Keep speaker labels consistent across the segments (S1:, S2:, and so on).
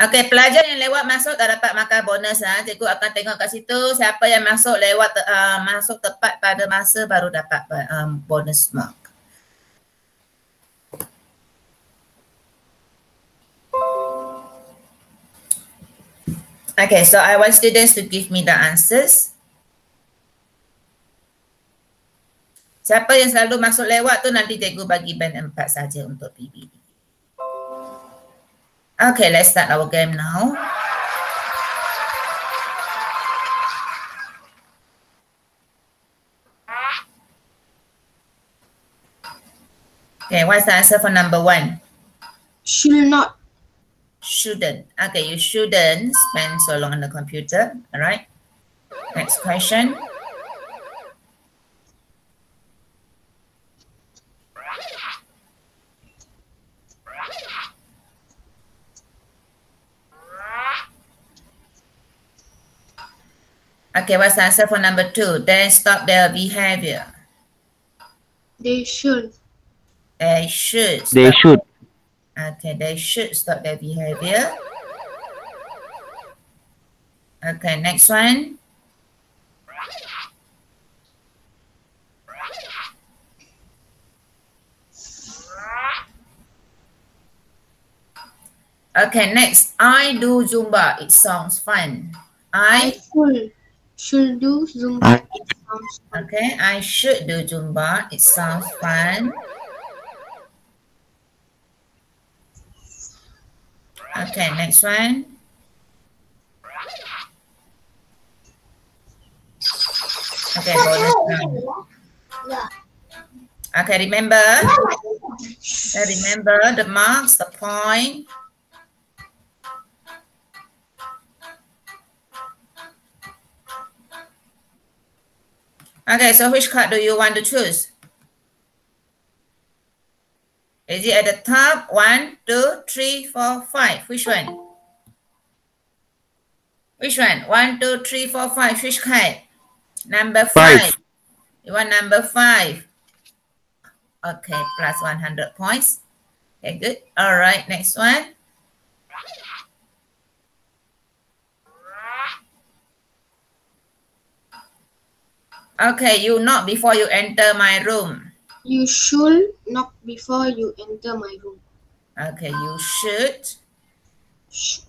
S1: Okey, pelajar yang lewat masuk tak dapat makan bonus ah. Cikgu akan tengok kat situ siapa yang masuk lewat uh, masuk tepat pada masa baru dapat um, bonus mark. Okay, so I want students to give me the answers. Siapa yang selalu masuk lewat tu nanti cikgu bagi band 4 saja untuk PBD. Okay, let's start our game now. Okay, what's the answer for number one?
S2: Should not
S1: shouldn't. Okay, you shouldn't spend so long on the computer. All right. Next question. Okay, what's the answer for number two? Then stop their behavior.
S2: They should.
S1: They should.
S3: They should.
S1: Okay, they should stop their behavior. Okay, next one. Okay, next. I do Zumba. It sounds fun. I,
S2: I should, should do Zumba. It sounds fun.
S1: Okay, I should do Zumba. It sounds fun. Okay, next one. Okay, bonus round. Okay, remember? remember the marks, the point. Okay, so which card do you want to choose? Is it at the top? One, two, three, four, five. Which one? Which one? One, two, three, four, five. Which card? Number five. five. You want number five. Okay, plus 100 points. Okay, good. All right, next one. Okay, you knock before you enter my room.
S2: You should knock before you enter my room.
S1: Okay, you should.
S2: Sh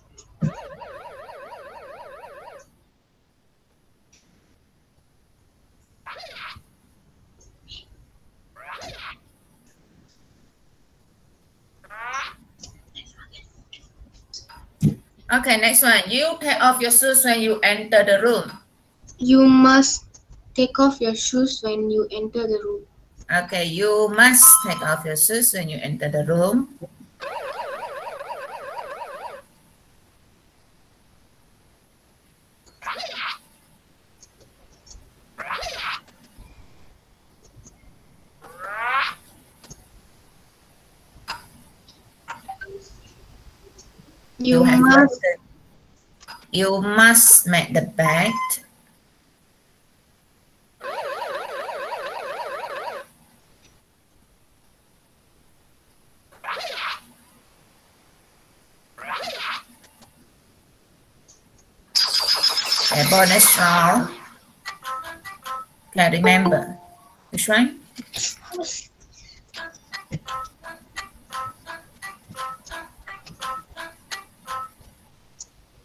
S1: Okay, next one. You take off your shoes when you enter the room.
S2: You must take off your shoes when you enter the room.
S1: Okay, you must take off your shoes when you enter the room.
S2: You, you must
S1: you must make the bed a bonus round. Okay, remember. Which one?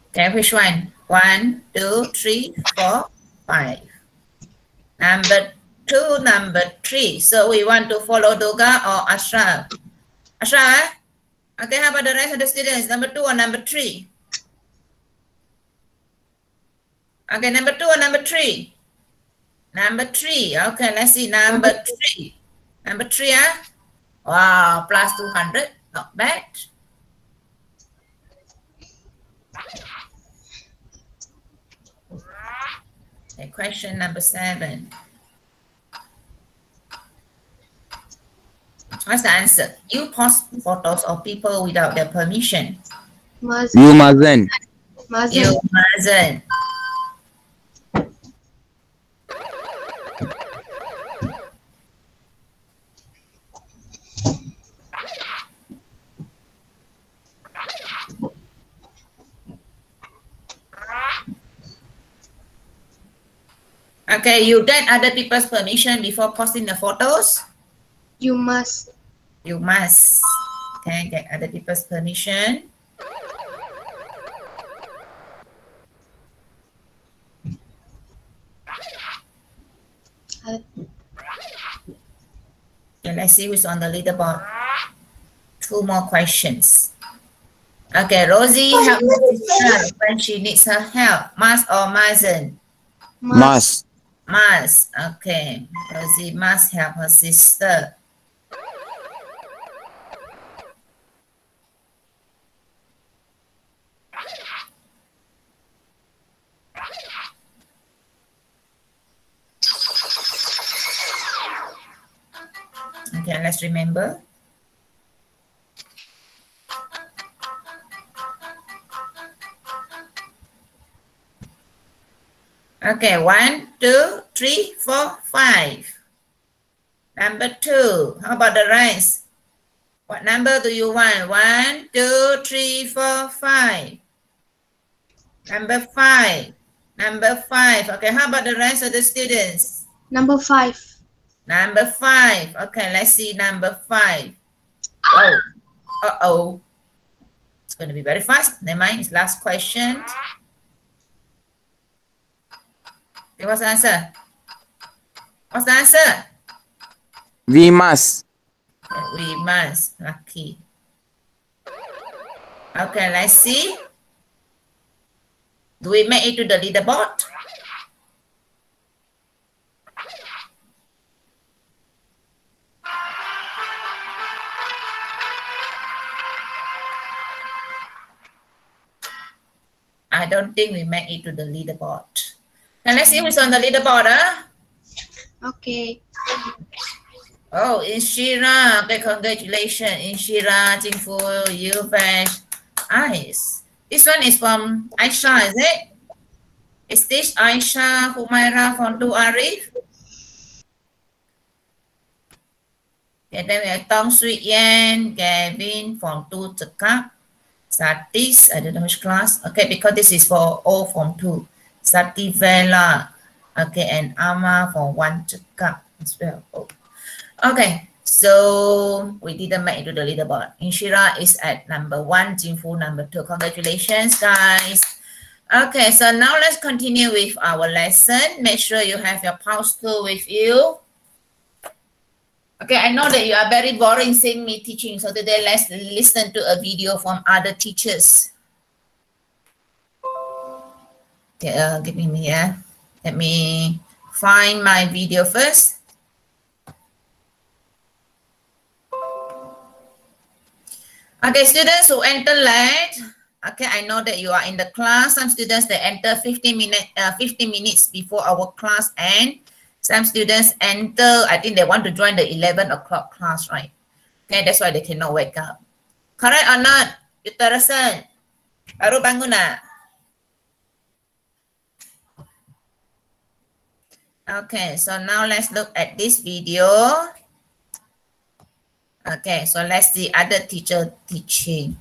S1: Okay, which one? One, two, three, four, five. Number two, number three. So we want to follow Doga or Ashraf? Ashraf, okay, how about the rest of the students? Number two or number three? Okay, number two or number three? Number three. Okay, let's see. Number three. Number three, ah? Wow, plus 200. Not bad. Okay, question number seven. What's the answer? You post photos of people without their permission.
S3: Mustn't. You mustn't.
S1: mustn't. You mustn't. Okay, you get other people's permission before posting the photos?
S2: You must.
S1: You must. Okay, get other people's permission. Okay, let's see who's on the leaderboard. Two more questions. Okay, Rosie oh, help her when she needs her help. Must or mustn't?
S3: Must.
S1: Must. Must, okay, Rosie must help her sister. Okay, let's remember. Okay, one, two, three, four, five. Number two. How about the rest? What number do you want? One, two, three, four, five. Number five. Number five. Okay, how about the rest of the students?
S2: Number five.
S1: Number five. Okay, let's see number five. Oh, uh-oh. It's going to be very fast. Never mind. It's last question. Okay, what's the answer? What's the answer?
S3: We must.
S1: We must. Lucky. Okay, let's see. Do we make it to the leaderboard? I don't think we make it to the leaderboard. And let's see who's on the leaderboard. Huh?
S2: Okay.
S1: Oh, Inshira. Okay, congratulations, Inshira. Jingfu, Yufesh, eyes. This one is from Aisha, is it? Is this Aisha Humaira from Arif? Okay, then we have Tong Sui Yen, Gavin from Fondu Tekak, Satis. I don't know which class. Okay, because this is for all Form 2. Sativela. Okay, and Ama for one chukka as well. Oh. Okay, so we didn't make it to the leaderboard. Inshira is at number one, Jinfu number two. Congratulations, guys. Okay, so now let's continue with our lesson. Make sure you have your Pulse 2 with you. Okay, I know that you are very boring seeing me teaching. So today let's listen to a video from other teachers uh, give me minute. Yeah. Let me find my video first. Okay, students who enter late. Okay, I know that you are in the class. Some students they enter 15 minutes, uh, 15 minutes before our class end. Some students enter. I think they want to join the 11 o'clock class, right? Okay, that's why they cannot wake up. Correct or not, Utarasan? Baru bangun nak? Okay, so now let's look at this video. Okay, so let's see other teacher teaching.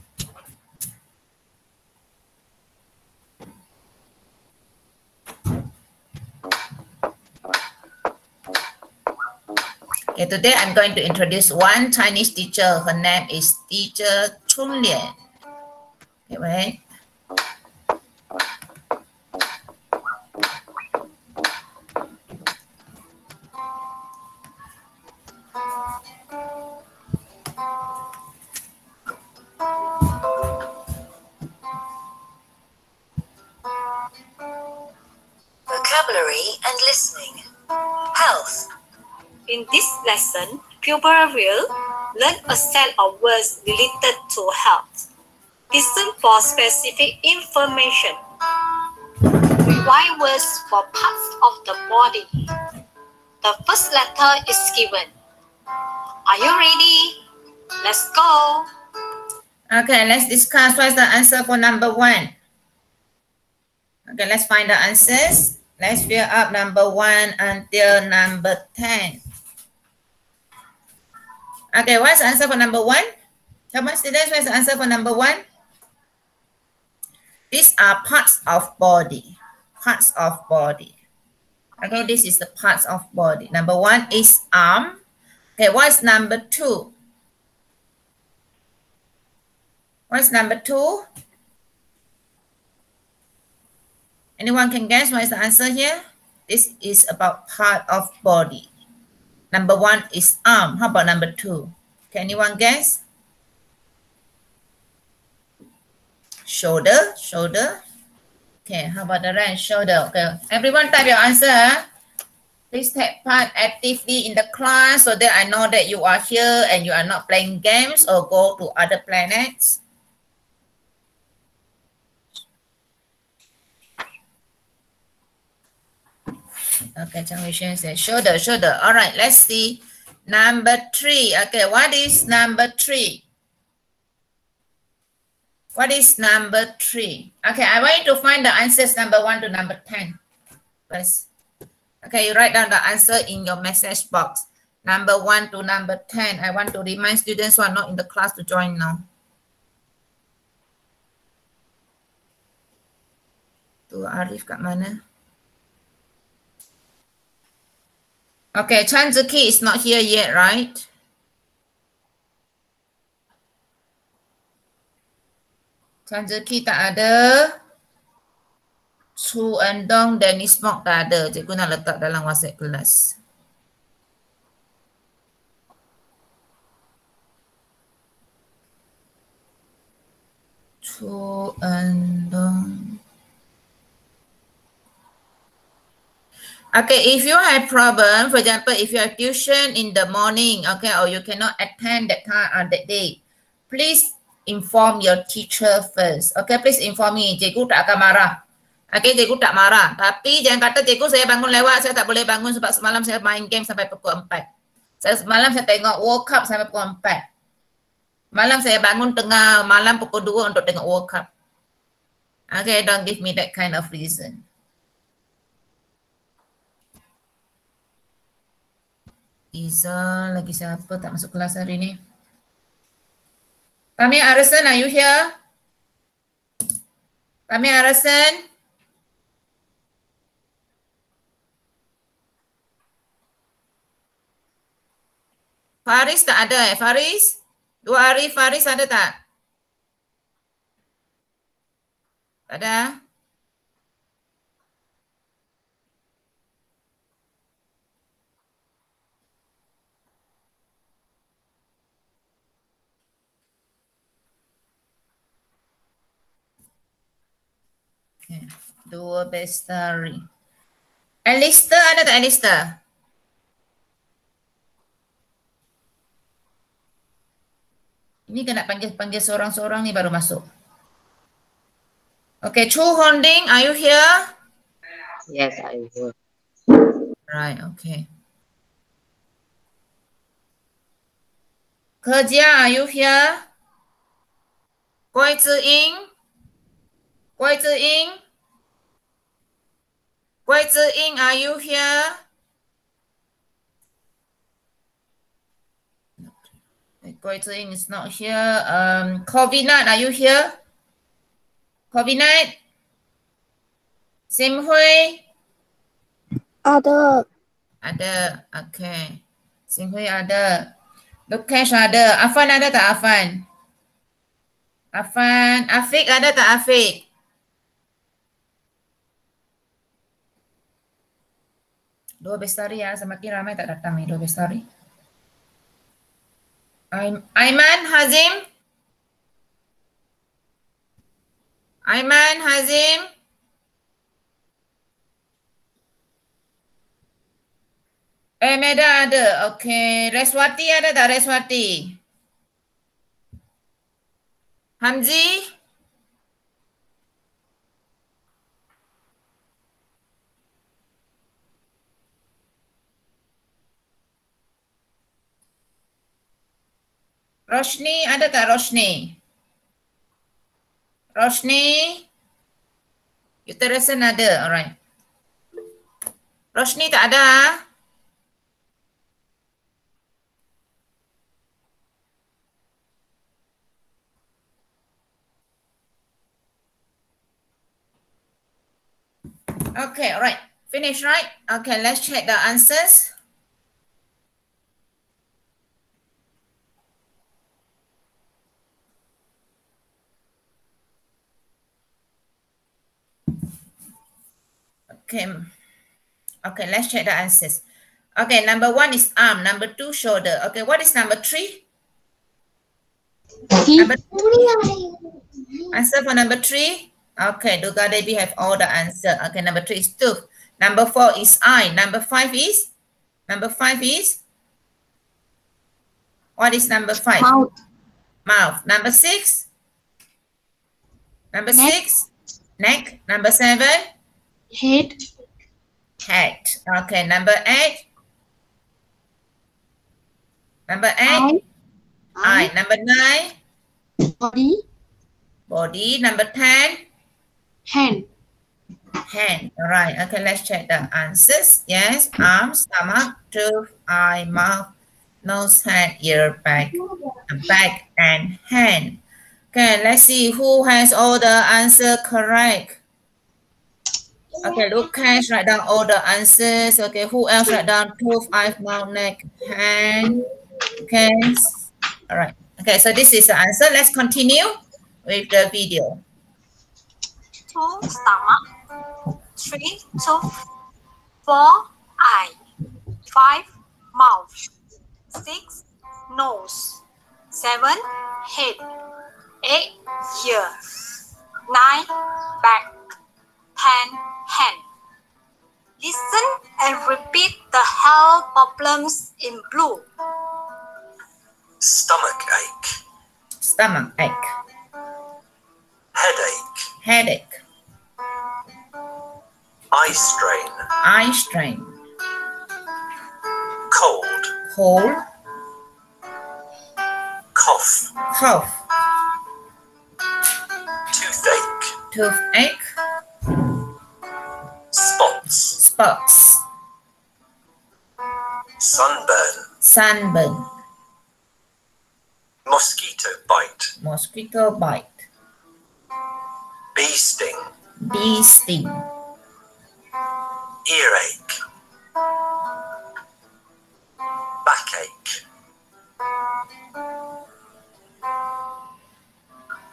S1: Okay, today I'm going to introduce one Chinese teacher. Her name is Teacher Chun Lian. Okay, wait.
S4: Lesson, pupil will learn a set of words related to health. Listen for specific information. Revise words for parts of the body. The first letter is given. Are you ready? Let's go.
S1: Okay, let's discuss what's the answer for number one. Okay, let's find the answers. Let's fill up number one until number 10. Okay, what's the answer for number one? Come on, students, what's the answer for number one? These are parts of body. Parts of body. Okay, this is the parts of body. Number one is arm. Okay, what's number two? What's number two? Anyone can guess what is the answer here? This is about part of body. Number one is arm. How about number two? Can anyone guess? Shoulder, shoulder. Okay, how about the right shoulder? Okay, everyone type your answer. Please take part actively in the class so that I know that you are here and you are not playing games or go to other planets. Okay, Chang Wishen says shoulder, shoulder. All right, let's see. Number three. Okay, what is number three? What is number three? Okay, I want you to find the answers number one to number 10 first. Okay, you write down the answer in your message box. Number one to number 10. I want to remind students who are not in the class to join now. Tu Arif kat mana? Okay, Chan Zuki is not here yet, right? Chan Zuki tak ada. Chu Endong, Dennis Mok tak ada. Cikgu nak letak dalam WhatsApp kelas. Chu Endong. Okay, if you have problem, for example, if you have tuition in the morning, okay, or you cannot attend that time on that day, please inform your teacher first. Okay, please inform me. Cikgu tak akan marah. Okay, cikgu tak marah. Tapi jangan kata cikgu saya bangun lewat, saya tak boleh bangun sebab semalam saya main game sampai pukul 4. Saya semalam saya tengok World Cup sampai pukul 4. Malam saya bangun tengah malam pukul 2 untuk tengok World Cup. Okay, don't give me that kind of reason. Iza lagi siapa tak masuk kelas hari ni? Kami Arison, are you here? Kami Arison? Faris tak ada eh? Faris? Dua hari Faris ada tak? Tak ada? Okay. Dua bestari. Alistair ada tak Alistair? Ini kena panggil-panggil seorang-seorang ni baru masuk. Okay, Chu Honding, are you here?
S5: Yes, I will.
S1: Right, okay. Kerja, are you here? Guai Ziying? Guai Ziying? Guai Ziying, are you here? Guai Ziying is not here. Um, Kovinat, are you here? Kovinat? Sim Hui?
S2: Ada.
S1: Ada. Okay. Sim Hui ada. Lukesh ada. Afan ada tak Afan? Afan. Afiq ada tak Afiq? Dua bestari ya. Semakin ramai tak datang ni dua bestari. Aim- Aiman Hazim? Aiman Hazim? Eh, Meda ada. Okey. Reswati ada tak Reswati? Hamzi? Roshni ada tak Roshni? Roshni? Uterusan ada. Alright. Roshni tak ada. Okay, alright. Finish, right? Okay, let's check the answers. Okay. Okay, let's check the answers. Okay, number one is arm. Number two, shoulder. Okay, what is number three? Number Answer for number three. Okay, Duga Devi have all the answer. Okay, number three is tooth. Number four is eye. Number five is? Number five is? What is number five?
S2: Mouth.
S1: Mouth. Number six? Number
S2: Neck.
S1: six? Neck. Number seven?
S2: Head.
S1: Head. Okay, number eight? Number eight?
S2: Eye.
S1: Eye. Number nine?
S2: Body.
S1: Body. Number ten?
S2: Hand.
S1: Hand. All right. Okay, let's check the answers. Yes. Arm, stomach, tooth, eye, mouth, nose, head, ear, back, back, and hand. Okay, let's see who has all the answer correct. Okay, Lucas write down all the answers. Okay, who else write down tooth, eye, mouth, neck, hand? Okay. All right. Okay, so this is the answer. Let's continue with the video.
S4: two stomach, three tooth, four eye, five mouth, six nose, seven head, eight ear, nine back, ten hand. Listen and repeat the health problems in blue.
S6: stomach ache,
S1: Stomach ache,
S6: headache,
S1: headache,
S6: eye strain,
S1: eye strain,
S6: cold,
S1: cold,
S6: cough,
S1: cough,
S6: toothache,
S1: toothache,
S6: spots,
S1: spots,
S6: sunburn,
S1: sunburn,
S6: mosquito bite,
S1: mosquito bite,
S6: bee sting,
S1: bee sting,
S6: earache, backache,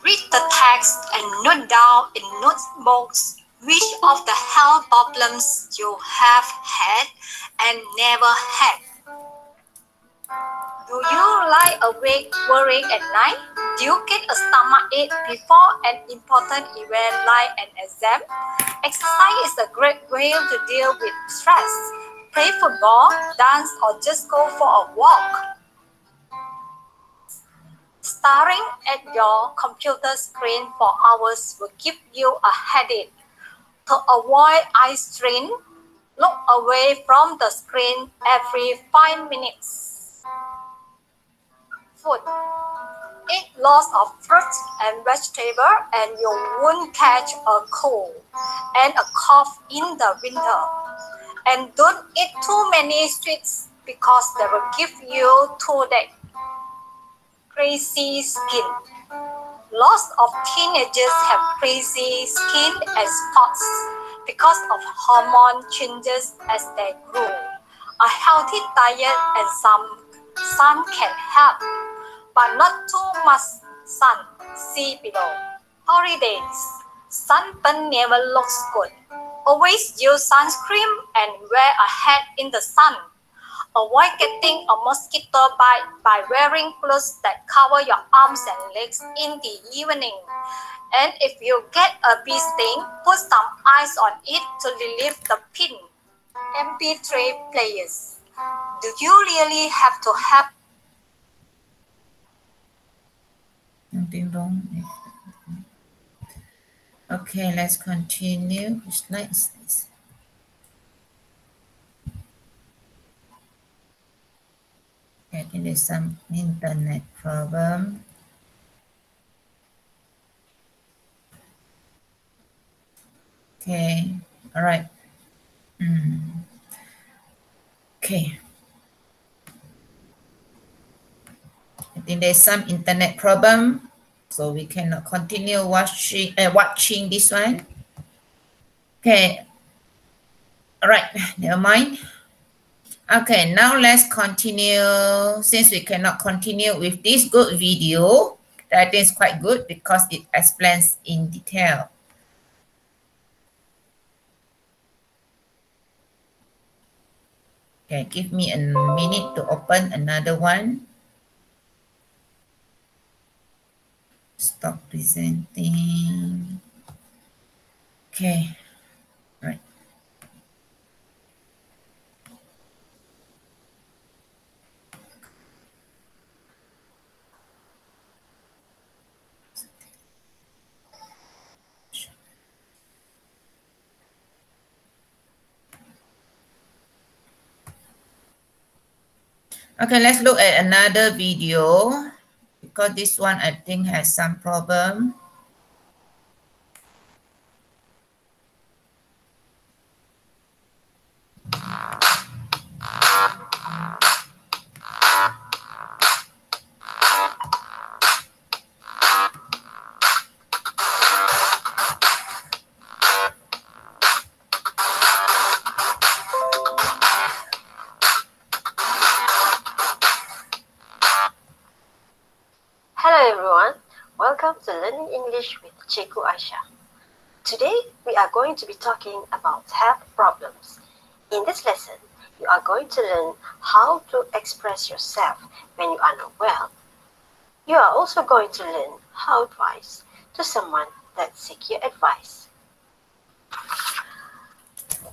S4: Read the text and note down in notebooks which of the health problems you have had and never had. Do you lie awake worrying at night? Do you get a stomach ache before an important event like an exam? Exercise is a great way to deal with stress. Play football, dance, or just go for a walk. Staring at your computer screen for hours will give you a headache. To avoid eye strain, look away from the screen every 5 minutes. Food. Eat lots of fruits and vegetables and you won't catch a cold and a cough in the winter. And don't eat too many sweets because they will give you toothache crazy skin. Lots of teenagers have crazy skin and spots because of hormone changes as they grow. A healthy diet and some sun can help, but not too much sun. See below. Holidays. Sunburn never looks good. Always use sunscreen and wear a hat in the sun. Avoid getting a mosquito bite by wearing clothes that cover your arms and legs in the evening. And if you get a bee sting, put some ice on it to relieve the pain. MP3 players. Do you really have to have
S1: Nothing wrong. Okay, let's continue. Which slide is this? Okay, I think there's some internet problem. Okay, all right. Mm. Okay. I think there's some internet problem, so we cannot continue watching uh, watching this one. Okay. All right, never mind. Okay, now let's continue. Since we cannot continue with this good video, that is quite good because it explains in detail. Okay, give me a minute to open another one. Stop presenting. Okay, Okay, let's look at another video because this one I think has some problem.
S7: Going to be talking about health problems. In this lesson, you are going to learn how to express yourself when you are not well. You are also going to learn how to advise to someone that seek your advice.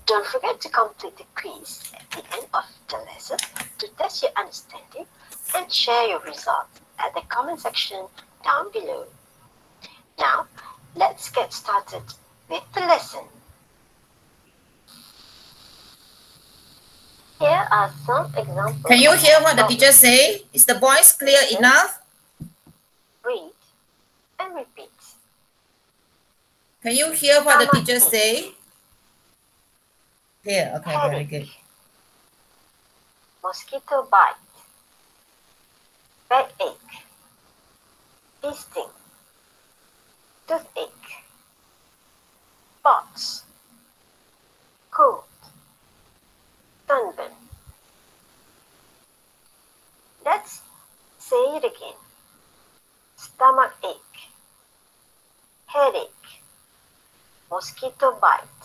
S7: Don't forget to complete the quiz at the end of the lesson to test your understanding and share your results at the comment section down below. Now, let's get started with. Here are some examples.
S1: Can you hear what the teacher say? Is the voice clear enough?
S7: Read and repeat.
S1: Can you hear what the teacher say? Clear, okay, very good.
S7: Mosquito bite. Backache. Bee sting. Toothache. Spots. Cold. Sunburn. Let's say it again. Stomach ache. Headache. Mosquito bite.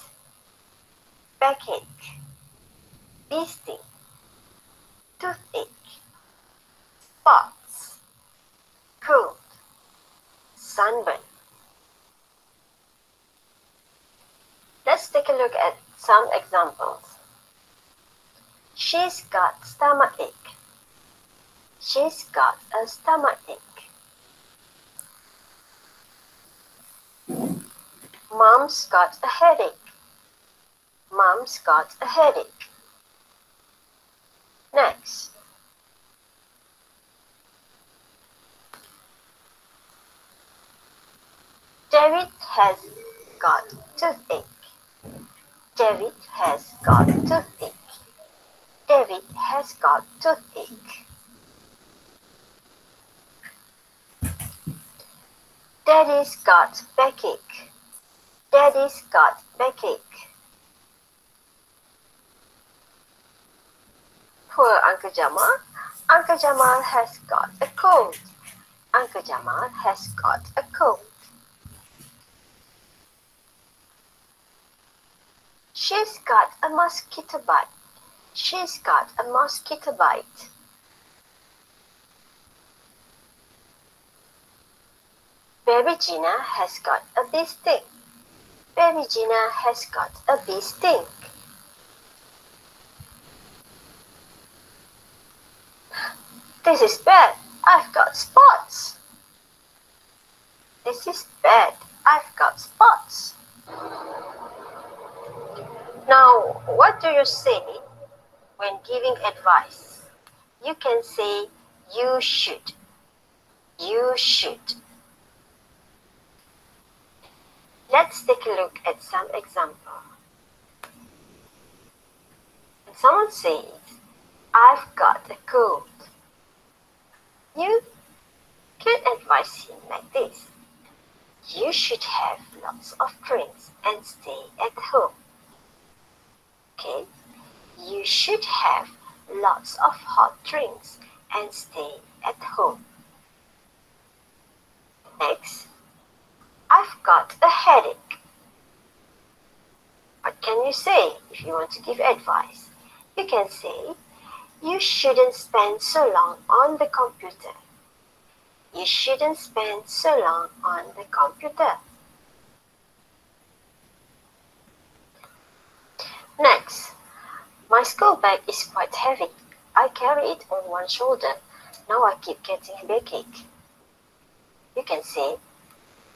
S7: Backache. Bee sting. Toothache. Spots. Cold. Sunburn. Let's take a look at some examples. She's got stomach ache. She's got a stomach ache. Mom's got a headache. Mom's got a headache. Next. David has got toothache. David has got toothache. David has got toothache. Daddy's got backache. Daddy's got backache. Poor Uncle Jamal. Uncle Jamal has got a cold. Uncle Jamal has got a cold. She's got a mosquito bite. She's got a mosquito bite. Baby Gina has got a bee sting. Baby Gina has got a bee sting. This is bad. I've got spots. This is bad. I've got spots. Now, what do you say when giving advice? You can say you should. You should. Let's take a look at some example. Someone says, I've got a cold, you can advise him like this. You should have lots of drinks and stay at home. Okay, you should have lots of hot drinks and stay at home. Next, I've got a headache. What can you say if you want to give advice? You can say, you shouldn't spend so long on the computer. You shouldn't spend so long on the computer. Next, my school bag is quite heavy. I carry it on one shoulder. Now I keep getting a backache. You can say,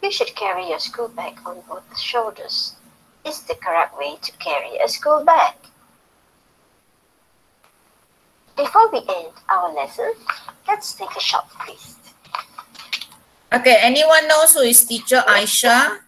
S7: you should carry your school bag on both shoulders. It's the correct way to carry a school bag. Before we end our lesson, let's take a short quiz.
S1: Okay, anyone knows who is teacher Aisha?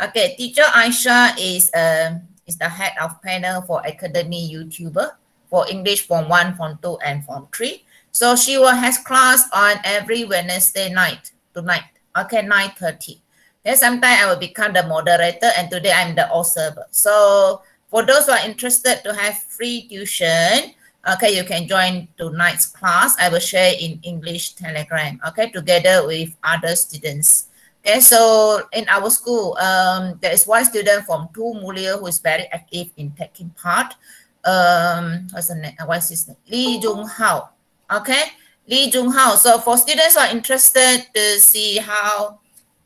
S1: Okay, teacher Aisha is um is the head of panel for Academy YouTuber for English Form 1, Form 2, and Form 3. So she will has class on every Wednesday night tonight. Okay, 9.30. Then sometime I will become the moderator and today I'm the observer. So for those who are interested to have free tuition, okay, you can join tonight's class. I will share in English Telegram, okay, together with other students. Okay, so in our school, um, there is one student from Tu Mulia who is very active in taking part. Um, what's the name? What's his name? Lee Jung Hao. Okay, Lee Jung Hao. So for students who are interested to see how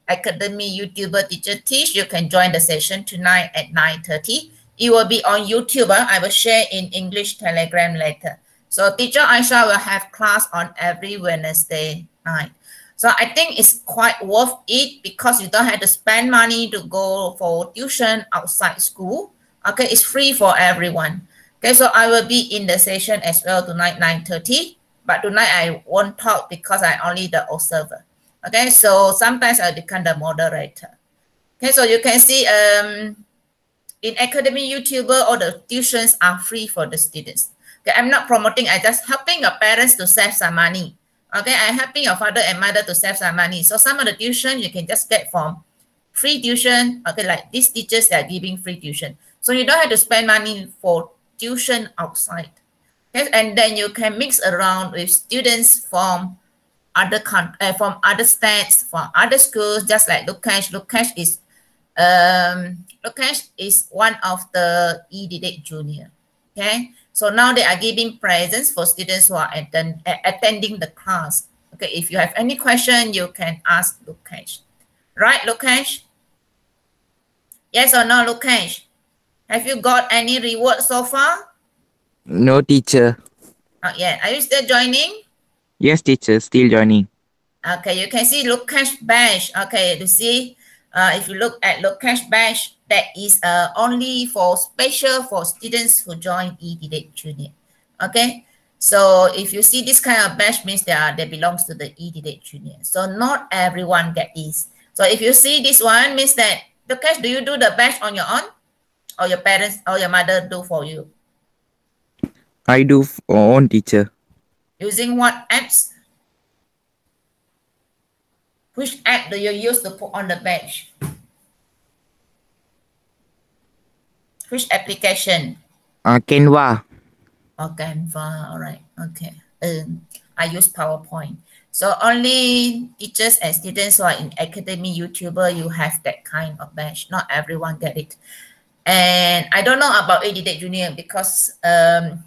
S1: Academy YouTuber teacher teach, you can join the session tonight at 9.30. It will be on YouTube. I will share in English Telegram later. So teacher Aisha will have class on every Wednesday night. So I think it's quite worth it because you don't have to spend money to go for tuition outside school. Okay, it's free for everyone. Okay, so I will be in the session as well tonight, 9.30. But tonight I won't talk because I only the observer. Okay, so sometimes I become the moderator. Okay, so you can see um, in Academy YouTuber, all the tuitions are free for the students. Okay, I'm not promoting, I just helping your parents to save some money. Okay, I'm helping your father and mother to save some money. So some of the tuition you can just get from free tuition. Okay, like these teachers, are giving free tuition. So you don't have to spend money for tuition outside. Okay, and then you can mix around with students from other con uh, from other states, from other schools, just like Lukash. Lukash is um Lukash is one of the EDD junior. Okay, so now they are giving presents for students who are attend, attending the class. Okay, if you have any question, you can ask Lukesh. Right, Lukesh? Yes or no, Lukesh? Have you got any reward so far?
S3: No teacher.
S1: Not yet. Are you still joining?
S3: Yes, teacher, still joining.
S1: Okay, you can see Lukesh badge. Okay, you see, uh, if you look at Lukesh badge, that is uh, only for special for students who join EDD Junior. Okay, so if you see this kind of badge means they are they belongs to the EDD Junior. So not everyone get this. So if you see this one means that the cash, do you do the badge on your own, or your parents or your mother do for you?
S3: I do own teacher.
S1: Using what apps? Which app do you use to put on the badge? Which application?
S3: Uh, Canva.
S1: Oh, Canva. All right. Okay. Um, I use PowerPoint. So only teachers and students who are in academy YouTuber, you have that kind of badge. Not everyone get it. And I don't know about EDD Junior because, um,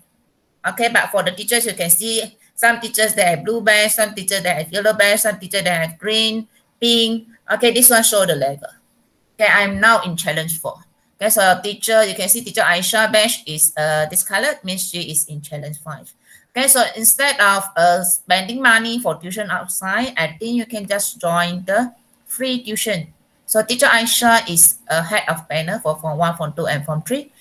S1: okay, but for the teachers, you can see some teachers that have blue badge, some teachers that have yellow badge, some teachers that have green, pink. Okay, this one show the level. Okay, I'm now in challenge four. Okay, so teacher, you can see teacher Aisha badge is uh, this color, means she is in challenge five. Okay, so instead of uh, spending money for tuition outside, I think you can just join the free tuition. So teacher Aisha is a head of panel for Form 1, Form 2, and Form 3.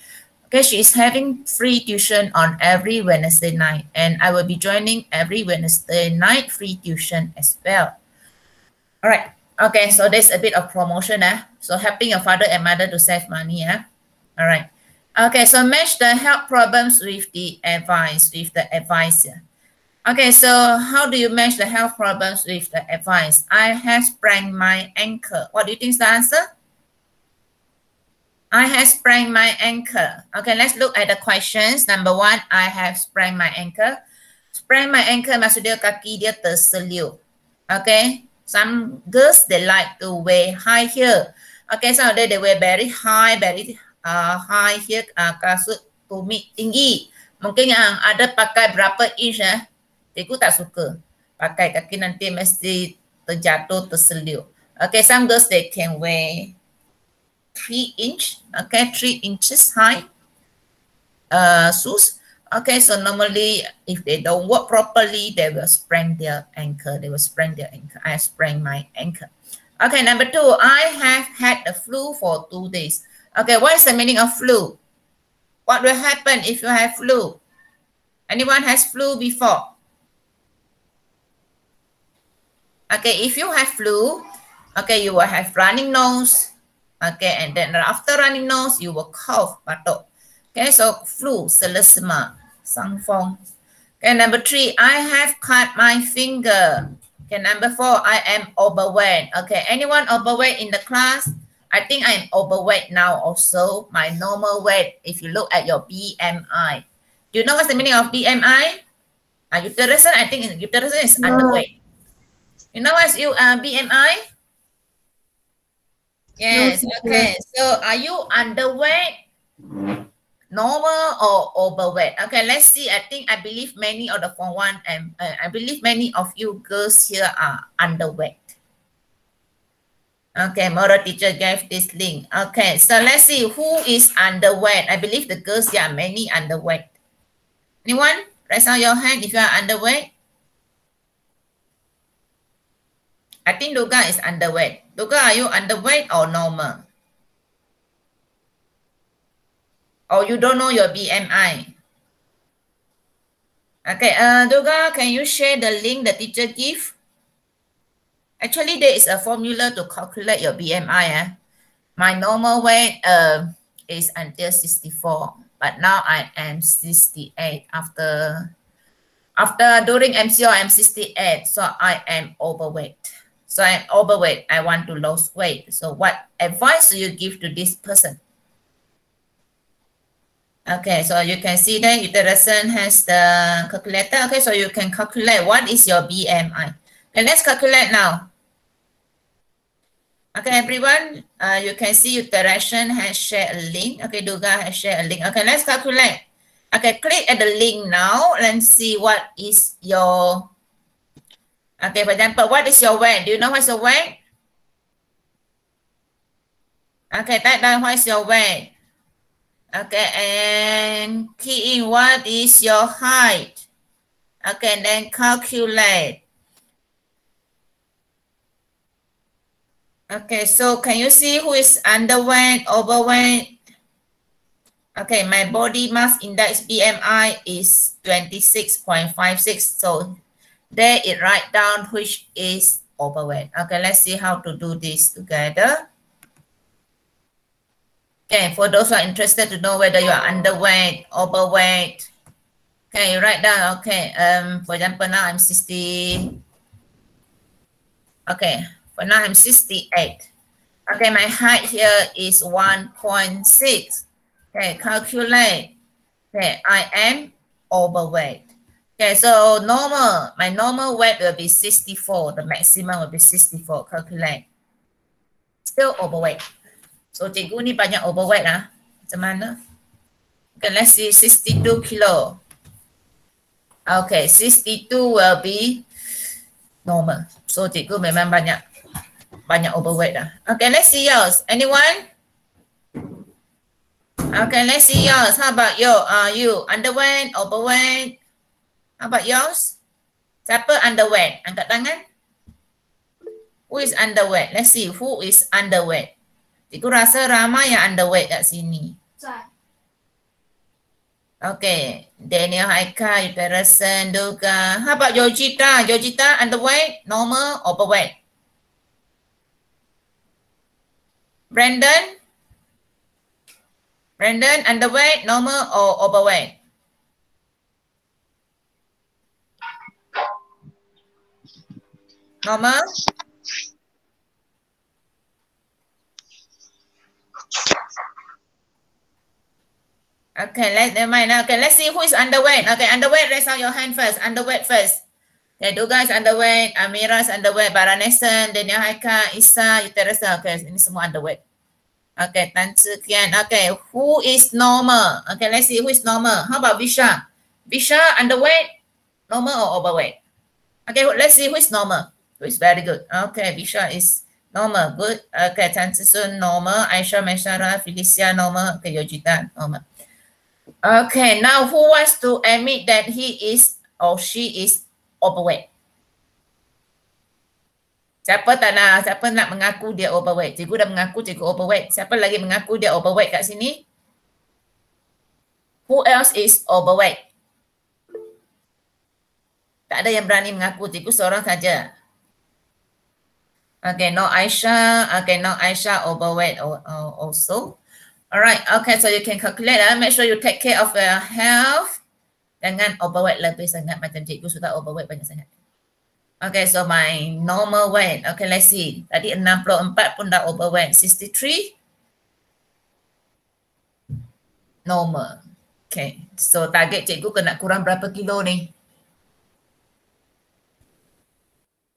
S1: Okay, she is having free tuition on every Wednesday night, and I will be joining every Wednesday night free tuition as well. All right. Okay, so there's a bit of promotion. Eh? So helping your father and mother to save money. Eh? All right. Okay, so match the health problems with the advice, with the advisor. Okay, so how do you match the health problems with the advice? I have sprained my ankle. What do you think is the answer? I have sprained my ankle. Okay, let's look at the questions. Number one, I have sprained my ankle. Sprain my ankle maksud dia kaki dia terseliu. Okay, some girls they like to wear high heel. Okay, some of them they wear very high, very uh, high heel uh, kasut tumit tinggi. Mungkin yang ada pakai berapa inch eh. Cikgu tak suka. Pakai kaki nanti mesti terjatuh, terseliu. Okay, some girls they can wear 3 inch, okay, 3 inches high uh, shoes. Okay, so normally if they don't work properly, they will sprain their ankle. They will sprain their ankle. I sprained my ankle. Okay, number two, I have had the flu for two days. Okay, what is the meaning of flu? What will happen if you have flu? Anyone has flu before? Okay, if you have flu, okay, you will have running nose. Okay, and then after running nose, you will cough, batuk. Okay, so flu, selesema, sangfong. Okay, number three, I have cut my finger. Okay, number four, I am overweight. Okay, anyone overweight in the class? I think I'm overweight now also. My normal weight, if you look at your BMI. Do you know what's the meaning of BMI? Uh, uterus, I think uterus is
S2: No.
S1: underweight. You know what's you uh, BMI? Yes, okay. So are you underweight, normal or overweight? Okay, let's see. I think I believe many of the form one and uh, I believe many of you girls here are underweight. Okay, moral teacher gave this link. Okay, so let's see who is underweight. I believe the girls here are many underweight. Anyone? Raise out your hand if you are underweight. I think Duga is underweight. Duga, are you underweight or normal? Or you don't know your BMI? Okay, uh, Duga, can you share the link the teacher give? Actually, there is a formula to calculate your BMI. Eh? My normal weight uh, is until 64, but now I am 68 after after during MCO I'm 68, so I am overweight. So I'm overweight. I want to lose weight. So what advice do you give to this person? Okay, so you can see that Uterison has the calculator. Okay, so you can calculate what is your BMI. Okay, let's calculate now. Okay, everyone, uh, you can see Uteration has shared a link. Okay, Duga has shared a link. Okay, let's calculate. Okay, click at the link now. Let's see what is your Okay, for example, what is your weight? Do you know what's your weight? Okay, type down what's your weight. Okay, and key in what is your height. Okay, and then calculate. Okay, so can you see who is underweight, overweight? Okay, my body mass index BMI is 26.56. So there it write down which is overweight. Okay, let's see how to do this together. Okay, for those who are interested to know whether you are underweight, overweight. Okay, you write down, okay, um, for example, now I'm 60. Okay, for now I'm 68. Okay, my height here is 1.6. Okay, calculate. Okay, I am overweight. Okay, so normal, my normal weight will be 64. The maximum will be 64. Calculate. Still overweight. So cikgu ni banyak overweight lah. Macam mana? Okay, let's see. 62 kilo. Okay, 62 will be normal. So cikgu memang banyak banyak overweight lah. Okay, let's see yours. Anyone? Okay, let's see yours. How about you? Uh, you underweight, overweight? How about yours? Siapa underweight? Angkat tangan. Who is underweight? Let's see who is underweight. Cikgu rasa ramai yang underweight kat sini. Okay, Daniel Haika, Yuteresen, Duga. How about Yojita? Yojita, underweight, normal, overweight? Brandon? Brandon, underweight, normal or overweight? Normal? Okay, let never mind. Okay, let's see who is underweight. Okay, underweight, raise out your hand first. Underweight first. Okay, Duga is underweight, Amira is underweight, Baranesan, Daniel Haika, Isa, Teresa. Okay, ini semua underweight. Okay, Tan Kian. Okay, who is normal? Okay, let's see who is normal. How about Visha? Visha, underweight, normal or overweight? Okay, let's see who is normal. Who is very good. Okay, Visha is normal. Good. Okay, Tan Tzu Sun, normal. Aisha Meshara, Felicia, normal. Okay, Yojita, normal. Okay, now who wants to admit that he is or she is overweight? Siapa tak nak, siapa nak mengaku dia overweight? Cikgu dah mengaku cikgu overweight. Siapa lagi mengaku dia overweight kat sini? Who else is overweight? Tak ada yang berani mengaku, cikgu seorang saja. Okay, no Aisha. Okay, no Aisha overweight also. Alright, okay, so you can calculate. Uh, make sure you take care of your health. Jangan overweight lebih sangat macam cikgu sudah overweight banyak sangat. Okay, so my normal weight. Okay, let's see. Tadi 64 pun dah overweight. 63. Normal. Okay, so target cikgu kena kurang berapa kilo ni?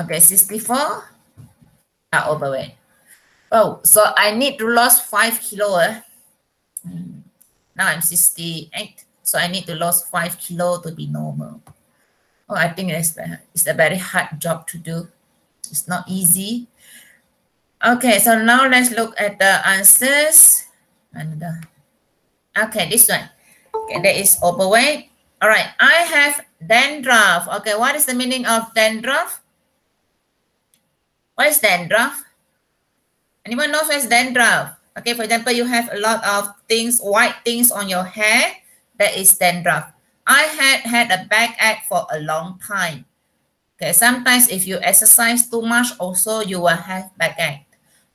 S1: Okay, 64. Ah, overweight. Oh, so I need to lose 5 kilo eh. Hmm. Now I'm 68, so I need to lose 5 kilo to be normal. Oh, I think it's, it's a very hard job to do. It's not easy. Okay, so now let's look at the answers. And the, okay, this one. Okay, that is overweight. All right, I have dandruff. Okay, what is the meaning of dandruff? What is dandruff? Anyone knows what is dandruff? Okay, for example, you have a lot of things, white things on your hair. That is dandruff. I had had a backache for a long time. Okay, sometimes if you exercise too much, also you will have backache.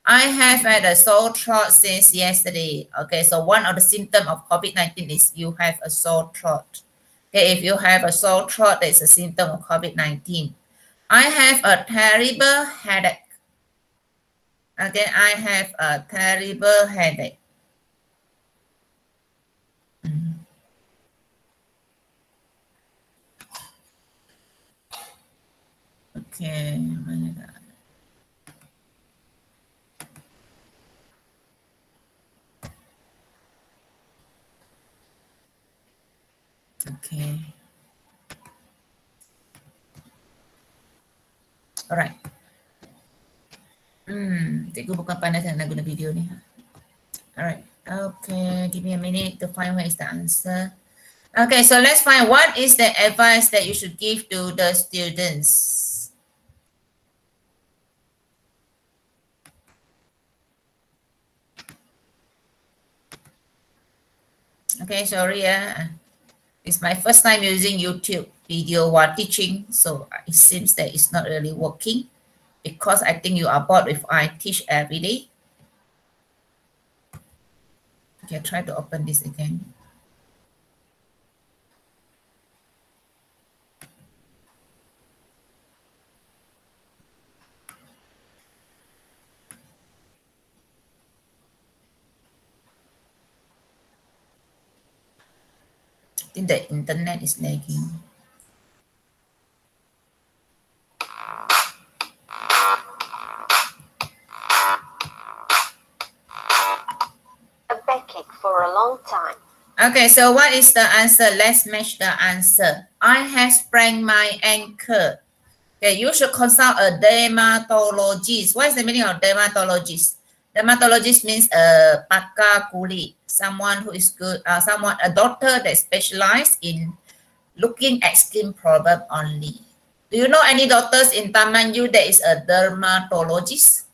S1: I have had a sore throat since yesterday. Okay, so one of the symptoms of COVID-19 is you have a sore throat. Okay, if you have a sore throat, that's a symptom of COVID-19. I have a terrible headache. Okay, I have a terrible headache. Okay? Okay. Alright. Hmm, cikgu bukan pandai sangat nak guna video ni. Alright. Okay, give me a minute to find where is the answer. Okay, so let's find what is the advice that you should give to the students. Okay, sorry, yeah. It's my first time using YouTube video while teaching, so it seems that it's not really working because I think you are bored if I teach every day. Okay, try to open this again. I think the internet is lagging. Okay, so what is the answer? Let's match the answer. I have sprained my ankle. Okay, you should consult a dermatologist. What is the meaning of dermatologist? Dermatologist means a pakar kulit, someone who is good, uh, someone, a doctor that specializes in looking at skin problem only. Do you know any doctors in Taman Yu that is a dermatologist?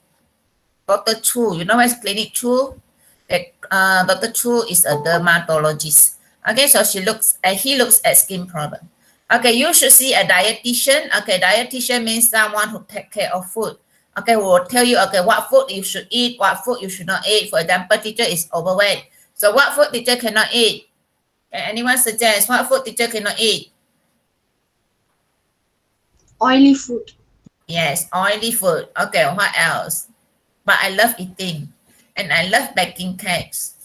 S1: Dr. Chu, you know where's Clinic Chu? Uh, Dr. Chu is a dermatologist. Okay, so she looks, uh, he looks at skin problem. Okay, you should see a dietitian. Okay, dietitian means someone who take care of food. Okay, will tell you, okay, what food you should eat, what food you should not eat. For example, teacher is overweight. So what food teacher cannot eat? Can anyone suggest what food teacher cannot eat?
S2: Oily food.
S1: Yes, oily food. Okay, what else? But I love eating and I love baking cakes.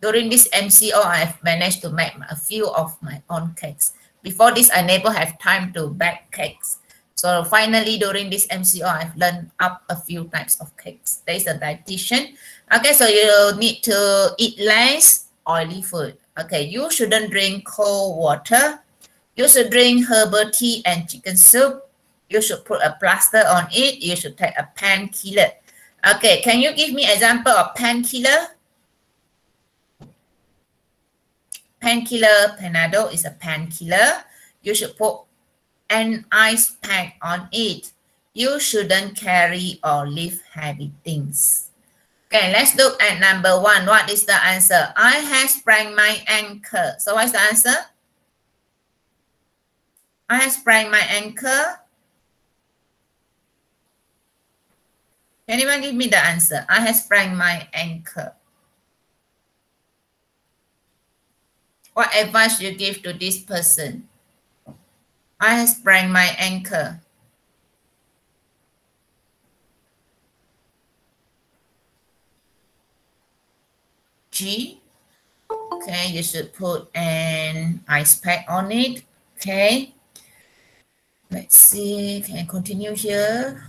S1: during this MCO, I've managed to make a few of my own cakes. Before this, I never have time to bake cakes. So finally, during this MCO, I've learned up a few types of cakes. There is a dietitian. Okay, so you need to eat less oily food. Okay, you shouldn't drink cold water. You should drink herbal tea and chicken soup. You should put a plaster on it. You should take a painkiller. Okay, can you give me example of painkiller? Painkiller, Panadol is a painkiller. You should put an ice pack on it. You shouldn't carry or lift heavy things. Okay, let's look at number one. What is the answer? I have sprained my ankle. So what's the answer? I have sprained my ankle. Anyone give me the answer? I have sprained my ankle. What advice you give to this person? I have sprained my ankle. G. Okay, you should put an ice pack on it. Okay. Let's see. Can I continue here?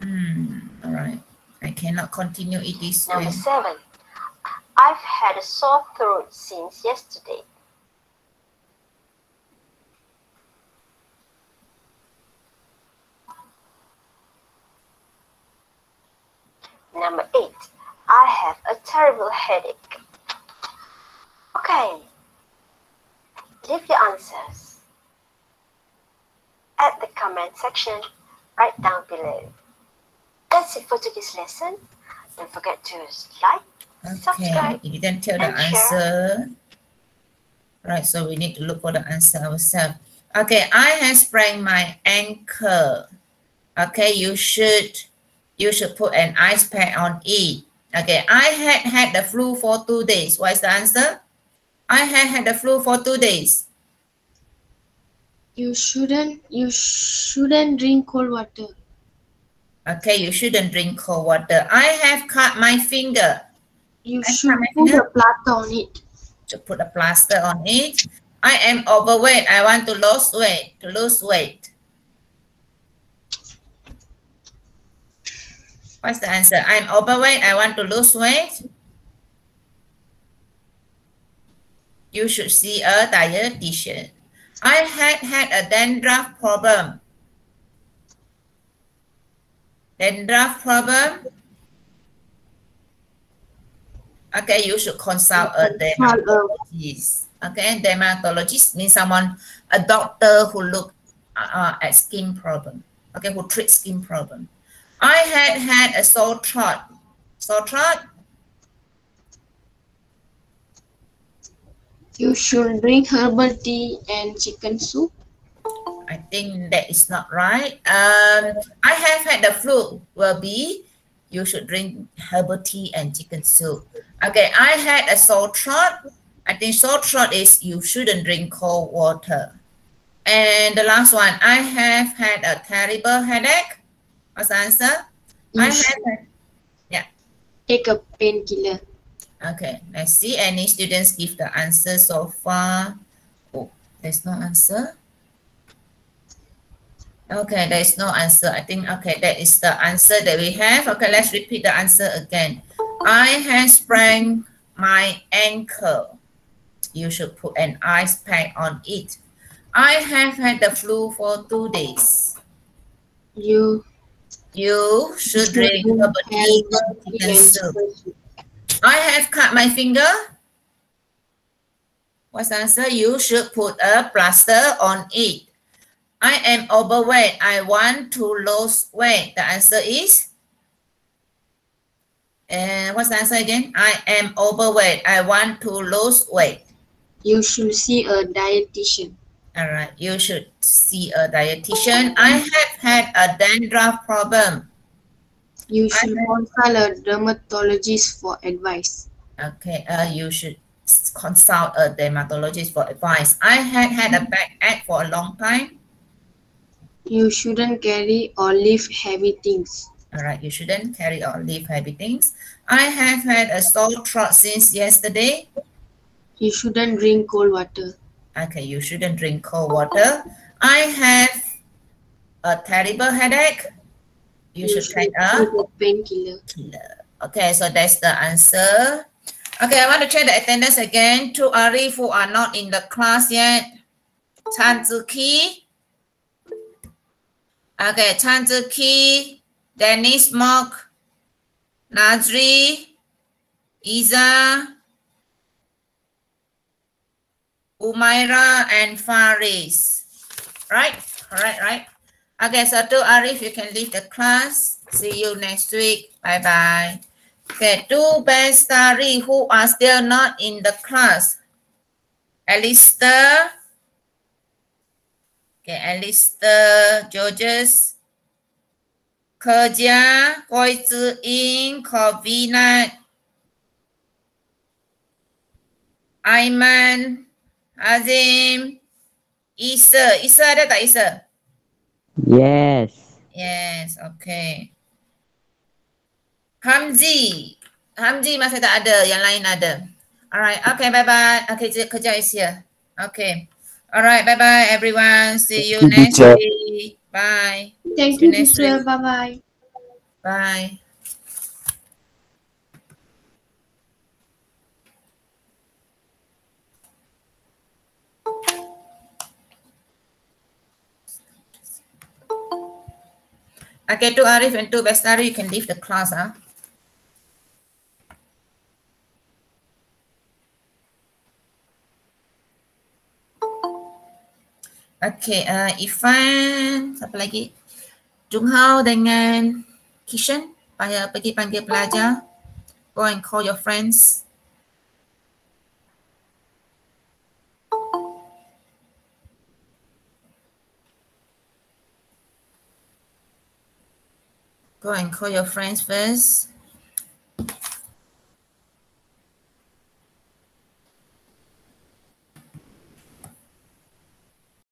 S1: Hmm. All right. I cannot continue it this way.
S7: Number seven. I've had a sore throat since yesterday. Number eight. I have a terrible headache. Okay. Leave your answers at the comment section right down below. That's it for today's lesson. Don't forget to like,
S1: Okay,
S7: subscribe,
S1: you didn't tell the
S7: and share.
S1: answer. Right, so we need to look for the answer ourselves. Okay, I have sprained my ankle. Okay, you should you should put an ice pack on it. Okay, I had had the flu for two days. What is the answer? I had had the flu for two days.
S2: You shouldn't you shouldn't drink cold water.
S1: Okay, you shouldn't drink cold water. I have cut my finger.
S2: You
S1: I
S2: should put a plaster on it.
S1: To put a plaster on it. I am overweight. I want to lose weight. To lose weight. What's the answer? I'm overweight. I want to lose weight. You should see a dietitian. I had had a dandruff problem. Dandruff problem. Okay, you should consult a dermatologist. Okay, dermatologist means someone, a doctor who look uh, at skin problem. Okay, who treat skin problem. I had had a sore throat. Sore throat.
S2: You should drink herbal tea and chicken soup.
S1: I think that is not right. Um, I have had the flu. Will be, you should drink herbal tea and chicken soup. Okay, I had a sore throat. I think sore throat is you shouldn't drink cold water. And the last one, I have had a terrible headache. What's the answer?
S2: You
S1: I
S2: should
S1: yeah.
S2: take a painkiller.
S1: Okay, let's see. Any students give the answer so far? Oh, there's no answer. Okay, there is no answer. I think, okay, that is the answer that we have. Okay, let's repeat the answer again. I have sprained my ankle. You should put an ice pack on it. I have had the flu for two days.
S2: You
S1: You should drink herbal tea and
S2: tea
S1: chicken
S2: and
S1: soup.
S2: chicken soup.
S1: I have cut my finger. What's the answer? You should put a plaster on it. I am overweight. I want to lose weight. The answer is? And what's the answer again? I am overweight. I want to lose weight.
S2: You should see a dietitian.
S1: All right. You should see a dietitian. I have had a dandruff problem.
S2: You should
S1: I-
S2: consult a dermatologist for advice.
S1: Okay, uh, you should consult a dermatologist for advice. I had had a backache for a long time.
S2: You shouldn't carry or lift heavy things.
S1: All right, you shouldn't carry or lift heavy things. I have had a sore throat since yesterday.
S2: You shouldn't drink cold water.
S1: Okay, you shouldn't drink cold water. I have a terrible headache. You, should take a
S2: a painkiller.
S1: Okay, so that's the answer. Okay, I want to check the attendance again. Two Arif who are not in the class yet. Chan Ki. Okay, Chan Ki, Dennis Mok, Nazri, Iza, Umaira, and Faris. Right? All right, right. Okay, so to Arif, you can leave the class. See you next week. Bye bye. Okay, two Bestari who are still not in the class. Alistair. Okay, Alistair, Georges. Kerja, Koi Zi Ying, Corvina, Aiman, Azim, Isa. Isa ada tak Isa?
S5: Yes.
S1: Yes, okay. Hamzi. Hamzi masih tak ada, yang lain ada. Alright, okay, bye-bye. Okay, kerja is here. Okay. Alright, bye-bye everyone. See you
S3: Thank
S1: next
S3: teacher.
S1: week. Bye.
S2: Thank
S1: See
S2: you, teacher.
S1: week.
S2: Bye bye.
S1: Bye. Okay, to Arif and to Bestari, you can leave the class, huh? Okay, uh, Ifan, siapa lagi? Jung Hao dengan Kishan, payah pergi panggil pelajar. Go and call your friends. Go and call your friends first.